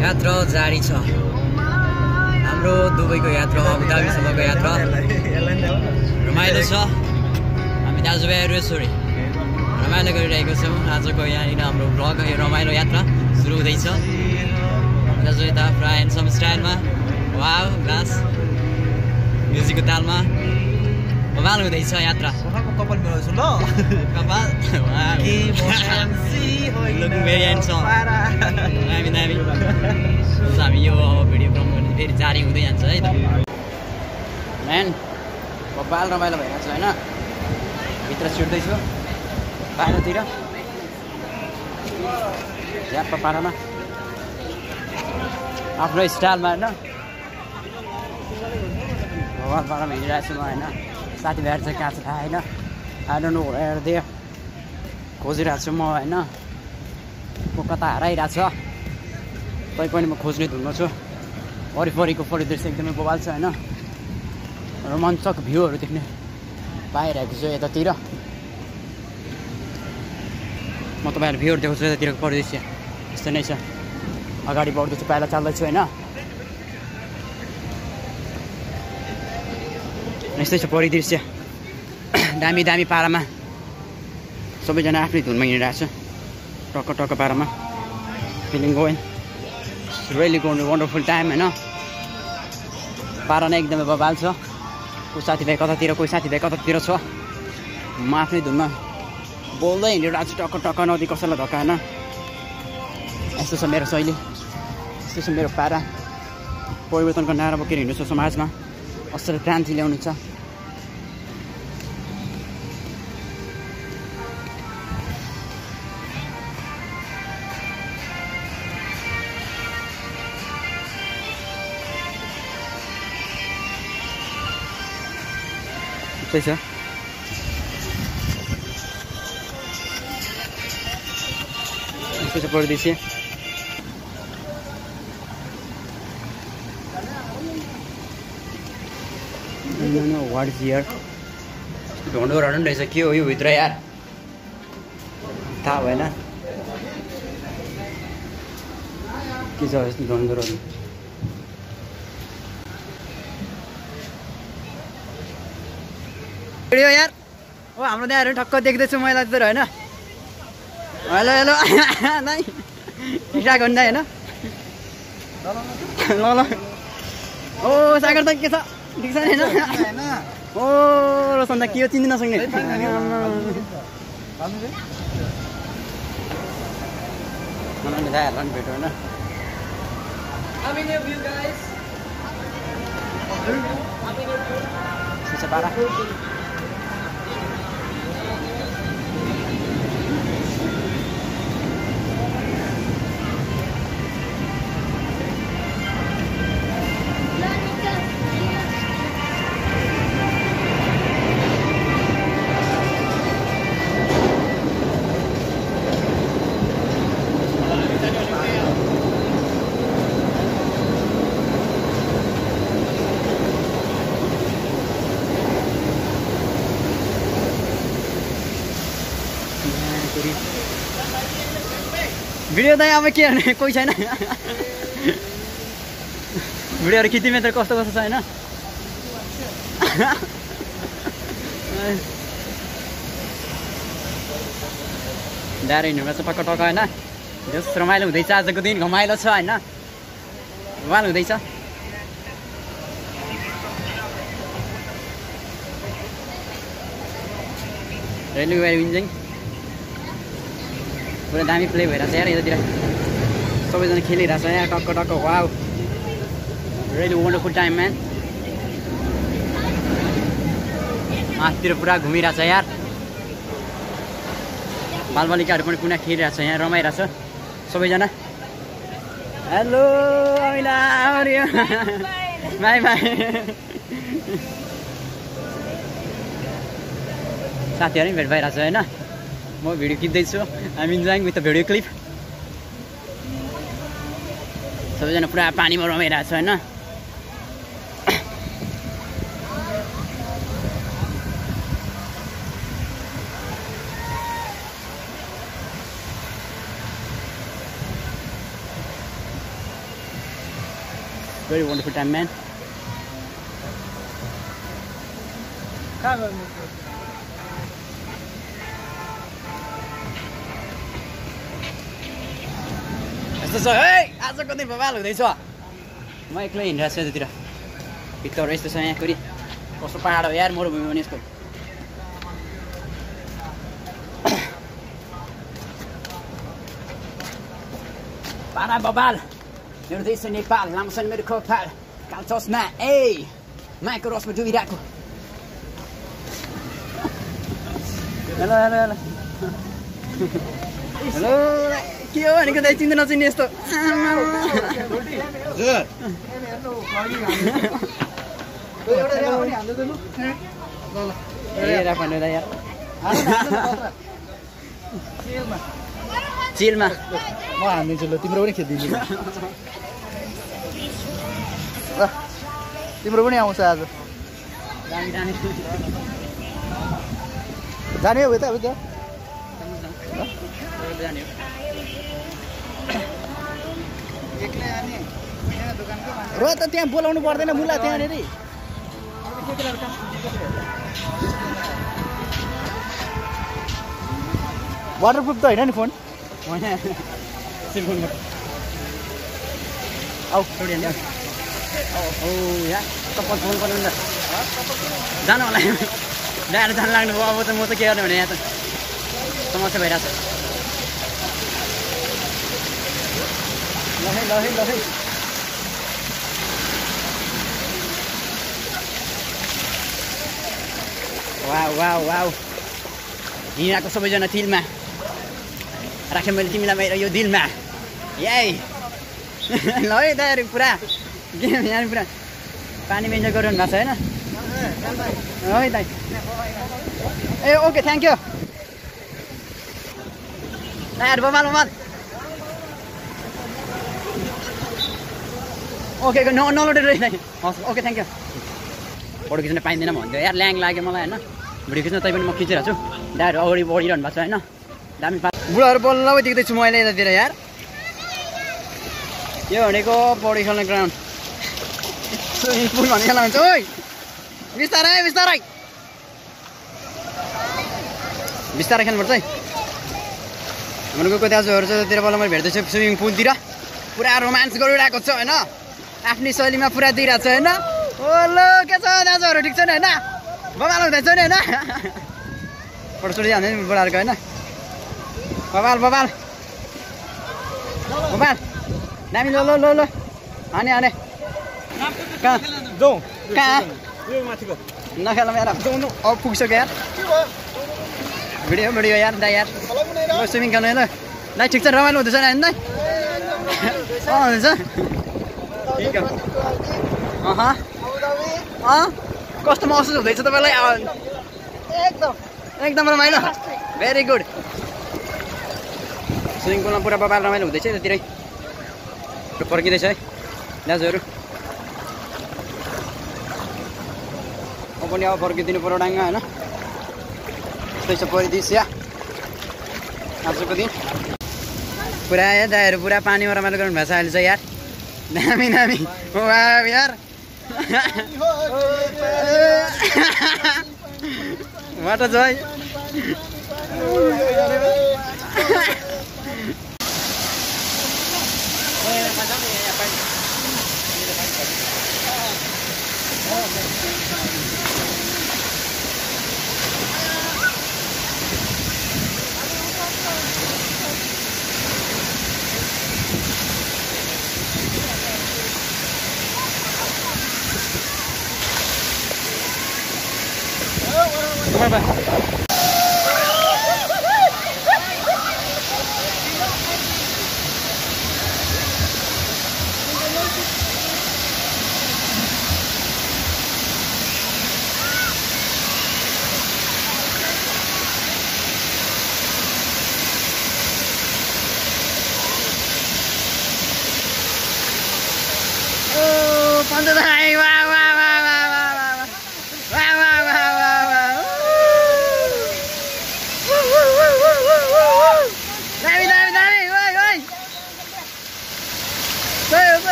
यात्रा जारी छ। हाम्रो दुबईको यात्रा अबुधाबीसम्मको यात्रा। रमाइलो छ। हामी दाजुभाइहरू यसरी रमाइलो गरिरहेको छौँ। आजको यहाँनिर हाम्रो भ्लग रमाइलो यात्रा सुरु हुँदैछ। दाजु यता पुरा हेन्डसम स्टाइलमा वा ग्लास। म्युजिकको तालमा। बवाल हुँदैछ यात्रा कपाल मिलाउँछु ल कपाल. दामी दामी हामी यो अब भिडियो प्रमोट गर्ने फेरि जारी हुँदै जान्छ है त म्यान बबाल रमाइलो भइरहेको छ होइन भित्र छिर्दैछु बाहिरतिर झ्याप्प पारामा आफ्नो स्टाइलमा होइन भगवान् पारामा हिँडिरहेको छु म होइन साथीभाइहरू चाहिँ कहाँ छ थाहा होइन आएर नो हेरिदियो खोजिरहेको छु म होइन को कता हराइरहेको छ। तै पनि म खोज्ने धुनमा छु। वरिपरिको परिदृश्य एकदमै बबाल छ होइन रोमाञ्चक भ्यूहरू देख्ने। पाइरहेको छु यतातिर म तपाईँहरू भ्यूहरू देखाउँछु यतातिरको परिदृश्य यस्तो नै छ। अगाडि बढ्दैछु पाइला चाल्दैछु होइन यस्तै छ परिदृश्य दामी दामी पारामा। सबैजना आफ्नै धुनमा हिँडिरहेको छ। टक्क टक्क पारामा। Feeling going really gone wonderful time होइन? पारा नै एकदमै बबाल छ। कोही साथीभाइ कतातिर कोही साथीभाइ कतातिर छ। म आफ्नै धुनमा बोल्दै हिँडिरहेको छु। टक्क टक्क नदी कसैलाई धक्का होइन यस्तो छ मेरो शैली। यस्तो छ मेरो पारा। परिवर्तनको नारा बोकेर हिँड्नु छ समाजमा? असल क्रान्ति ल्याउनु छ। त्यही छ यस्तो छ परिदृश्य वाट इज हियर ढोँडोहरू पनि रहेछ। के हो यो भित्र यार? थाहा भएन। के छ? यस्तो ढोँडोहरू भिडियो यार? ओ हाम्रो त्यहाँहरू ठक्क देख्दैछु मैला तर होइन? Hello hello. नै ठिकठाक हुन्छ होइन? ल ल ओ सागर त के छ? ठिक छ नि होइन? ओ रोशन त के हो? चिन्दिन नसक्ने पनि भेट्यो होइन भिडियो त अब के गर्ने कोही छैन भिडियोहरू खिच्ने त कस्तो कस्तो छ होइन डाँडो हिँड्नुमा चाहिँ टक्क टक्क होइन जस रमाइलो हुँदैछ आजको दिन घमाइलो छ होइन रमाइलो हुँदैछ रेलवे इन्जिन पुरा दामी प्ले भइरहेको छ यार यतातिर सबैजना खेलिरहेको छ यहाँ टक्क टक्क wow really wonderful time man माथितिर पुरा छ यार बालबालिकाहरू पनि कुना छ यहाँ रमाइरहेको छ सबैजना हेलो अमिला बाई बाई साथीहरू पनि भेट भइरहेको छ होइन म video खिच्दैछु। I'm enjoying with the video clip सबैजना पुरा पानीमा रमाइरहेको छ होइन? भेरी वन्डरफुल टाइम म्यान यस्तो छ। है आजको दिन बबाल हुँदैछ। म एक्लै हिँडिरहेको छु यतातिर। भित्र यस्तो छ यहाँ फेरि। कस्तो पाहाड हो यार मरुभूमि भने यस्तो। पारा बबाल मेरो देश छ नेपाल लामो छ मेरो खोपाल काल चस्मा ए मायाको रसमा डुबिरहेको। Hello hello hello. हेलो। के हो भनेको दाइ चिन्दै नचिन्ने यस्तो चिलमा म हानिदिन्छु ल तिम्रो पनि खेदिदिन्छु ल ल, तिम्रो पनि आउँछ आज जाने हो यता उता जाने र त त्यहाँ बोलाउनु पर्दैन मुला त्यहाँनिर वाटरप्रुफ त होइन नि फोन? होइन। सिलफोन आऊ। छोडी हाल्यो औ या। कपाल फोन पर्नु नि त। जानु होला। ल्याएर जानु लाग्नु भयो अब त म त के गर्ने भने यहाँ त। समस्या भइरहेछ ल है ल है ल है वा वा वा हिँडाएको सबैजना तिलमा राखेँ मैले तिमीलाई मेरो यो दिलमा यही ल है दाइहरू पुरा गेम यहाँ पुरा पानीमा इन्जोय गरिरहनु भएको छ होइन है ए ओके थ्याङ्क यू दाइहरू बबाल बबाल ओके न नलोडेर रहेछ हस् ओके थ्याङ्क यू फोटो खिच्न पाइँदैन भन्थ्यो यार ल्याङ लाग्यो मलाई होइन भिडियो खिच्न तै पनि म खिचिरहेको छु दाइहरू अगाडि बढिरहनु भएको छ होइन दामी बुढाहरू बल्ल देख्दैछु मैले यतातिर यार यो भनेको पौडी खेल्ने ग्राउन्ड स्विमिङ पुल भन्ने खेला हुन्छ ओइ बिस्तारै बिस्तारै बिस्तारै खेल्नुपर्छ है हाम्रो गएको दाजुहरू त्यतिर बल्ल मैले भेट्दैछु स्विमिङ पुलतिर पुरा रोमान्स गरिरहेको छ होइन? आफ्नै शैलीमा पुरा दिइरहेको छ होइन? ओलो के छ? दाजुहरू ठिक छ नि होइन? बबाल हुँदैछ नि होइन? फोटो सोटो हाल्ने नि बुढाहरूको होइन? बबाल बबाल बबाल दामी लो लो लो लो। हाने हाने। कहाँ? जाउँ। कहाँ? नखेल यार अब पुगिसक्यो यार? भिडियो भिडियो यार दाइ यार। स्विमिङ गर्नु ल दाइ ठिक छ रमाइलो हुँदैछ नि होइन दाइ अँ हुँदैछ अँ अँ कस्तो महसुस हुँदैछ तपाईँलाई एकदम एकदम रमाइलो भेरी गुड स्विमिङ पुलमा पुरा बबाल रमाइलो हुँदैछ त्यतिरै फर्किँदैछ है दाजुहरू म पनि अब फर्किदिनु पऱ्यो डाङ्गा होइन त्यस्तै छ परिदृश्य आजको दिन। पुरा या दाइहरू पुरा पानीमा रमाइलो गर्नु भएको छ अहिले चाहिँ यार। दामी दामी यार what joy. Oh,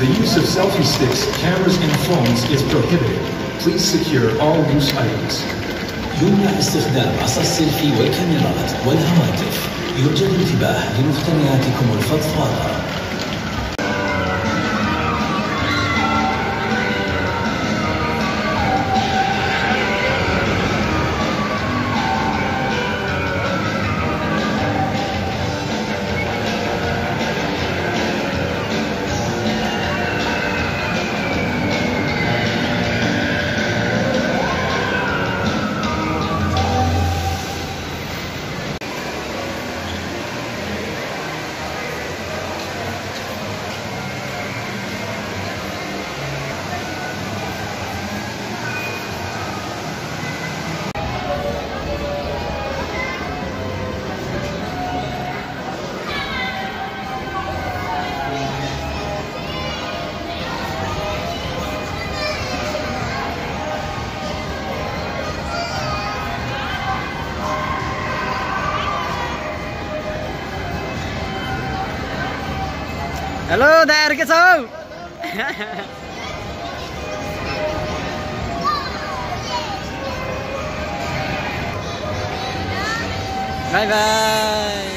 The use of selfie sticks, cameras, and phones is prohibited. Please secure all loose items. يمنع استخدام عصا السيلفي والكاميرات والهواتف يرجى الانتباه لمقتنياتكم الفضفاضة hello दायाहरू के छ हौ? By by